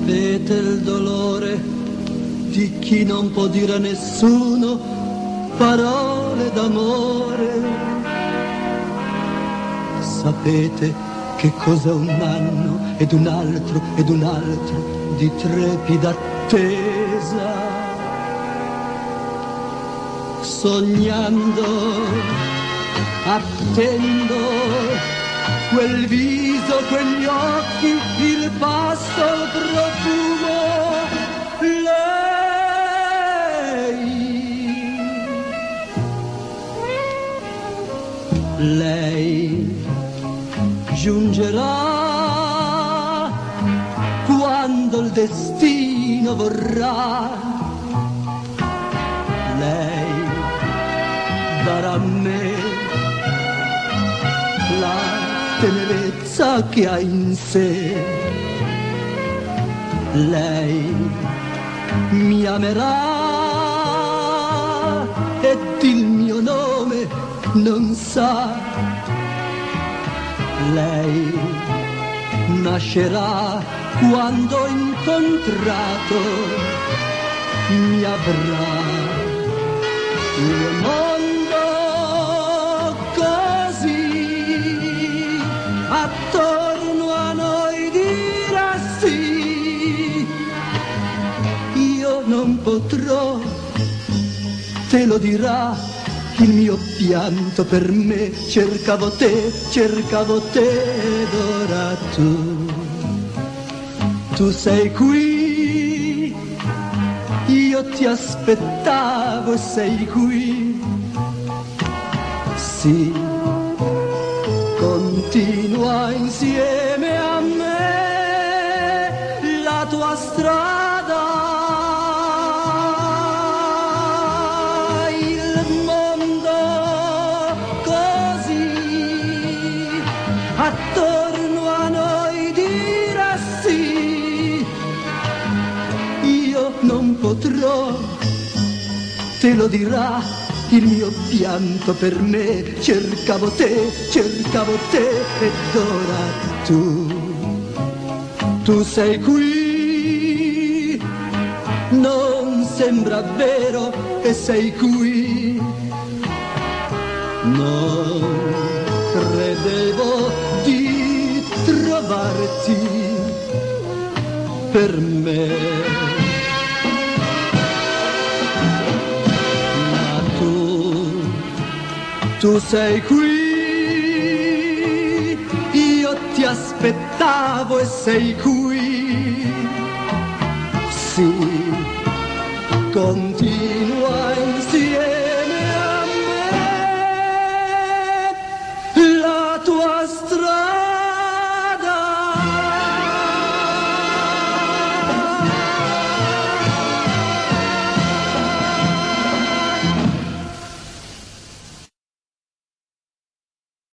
Sapete il dolore di chi non può dire a nessuno parole d'amore. Sapete che cos'è un anno ed un altro ed un altro di trepida attesa. Sognando, attendo quel viso, quegli occhi, il pasto, il profumo. Lei, lei giungerà quando il destino vorrà. Lei darà a me la tenerezza che ha in sé. Lei mi amerà ed il mio nome non sa. Lei nascerà quando incontrato mi avrà. Potrò, te lo dirà il mio pianto per me. Cercavo te, cercavo te ed ora tu. Tu sei qui, io ti aspettavo e sei qui. Sì, continua insieme attorno a noi dirà sì. Io non potrò te lo dirà il mio pianto per me. Cercavo te, cercavo te ed ora tu, tu sei qui. Non sembra vero che sei qui. Non credevo trovarti per me. Ma tu, tu sei qui, io ti aspettavo e sei qui. Sì, continua insieme